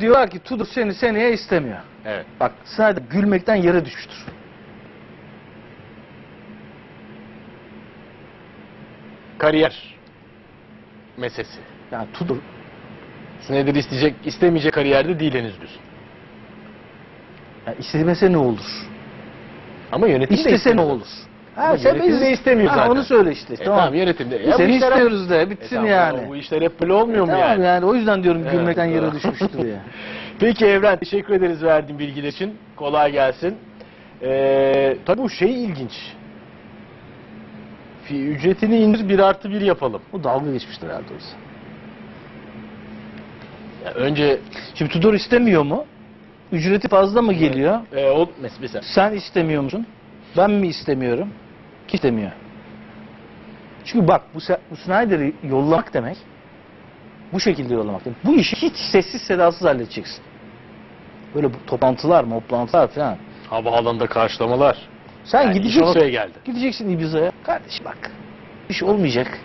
diyorlar ki Tudor seni seneye istemiyor. Evet. Bak Snyder gülmekten yere düşmüştür. Kariyer meselesi. Yani Tudor Snyder isteyecek, istemeyecek kariyerde değil henüz diyorsun. ya istemese ne olur? Ama yönetim de İstese ne istemiyor. Olur? Ama sen yönetim de biz- istemiyor Ha, zaten. Onu söyle işte. E, tamam. tamam yönetimde. Biz seni işler hep- istiyoruz de E, bitsin tamam, yani. Bu işler hep böyle olmuyor mu tamam yani? yani o yüzden diyorum Evet, gülmekten yere düşmüştür ya. Peki Evren teşekkür ederiz verdiğin bilgiler için. Kolay gelsin. Ee, tabii bu şey ilginç. Fi ücretini indir bir artı bir yapalım. O dalga geçmiştir herhalde orası. Ya önce Şimdi Tudor istemiyor mu? Ücreti fazla mı geliyor? e, o mes- mesela Sen istemiyor musun? Ben mi istemiyorum? İstemiyor? Çünkü bak bu, bu Snyder'i yollamak demek bu şekilde yollamak demek. Bu işi hiç sessiz sedasız halledeceksin. Böyle bu toplantılar, toplantılar falan. havaalanında karşılamalar. Sen Yani gideceksin. oraya geldi. Gideceksin Ibiza'ya. Kardeşim bak. İş olmayacak.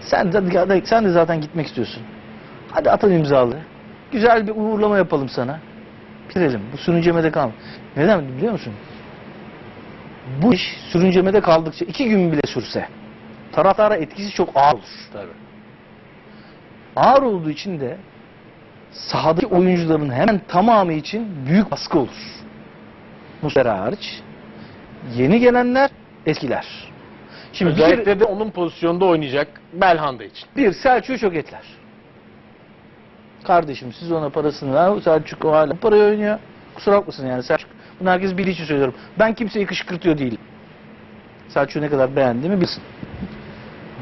Sen de, sen de zaten gitmek istiyorsun. Hadi atalım imzalı. Güzel bir uğurlama yapalım sana. Bitirelim. Bu sürüncemede kal. Neden biliyor musun? Bu iş sürüncemede kaldıkça iki gün bile sürse taraftara etkisi çok ağır olur. Tabii. Ağır olduğu için de sahadaki oyuncuların hemen tamamı için büyük baskı olur. Muslera hariç. Yeni gelenler eskiler. Şimdi bir, Özellikle de onun pozisyonda oynayacak Belhanda için. bir Selçuk'u çok etler. Kardeşim siz ona parasını ver. Selçuk o hala parayı oynuyor. Kusura bakmasın yani Selçuk. Bunu herkes bildiği için söylüyorum. Ben kimseyi kışkırtıyor değilim. Selçuk'u ne kadar beğendiğimi bilsin.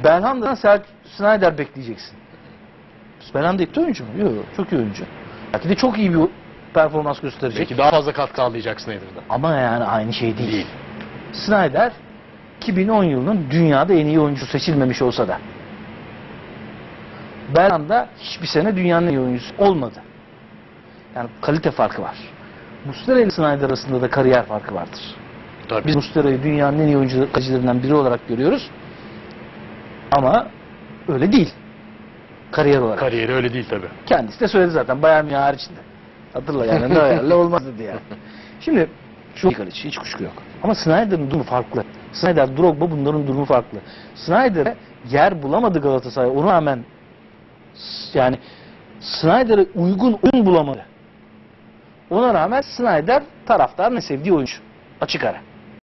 Belhanda'dan Selçuk Snyder bekleyeceksin. Belhanda kötü oyuncu mu? Yok çok iyi oyuncu. Belki de çok iyi bir performans gösterecek. Belki daha fazla katkı sağlayacak Snyder'da. Ama yani aynı şey değil. Değil. Snyder 2010 yılının dünyada en iyi oyuncusu seçilmemiş olsa da Belhanda hiçbir sene dünyanın en iyi oyuncusu olmadı. Yani kalite farkı var. Muslera ile Snyder arasında da kariyer farkı vardır. Tabii. Biz Muslera'yı dünyanın en iyi oyuncu kalecilerden biri olarak görüyoruz. Ama öyle değil. Kariyer olarak. Kariyeri öyle değil tabii. Kendisi de söyledi zaten Bayern Münih haricinde. Hatırla yani Neuer'le olmaz dedi yani. Şimdi çok kaleci hiç kuşku yok. Ama Snyder'ın durumu farklı. Snyder, Drogba bunların durumu farklı. Snyder'e yer bulamadı Galatasaray. Ona rağmen yani Snyder'e uygun oyun bulamadı. Ona rağmen Snyder taraftarın sevdiği oyuncu. Açık ara.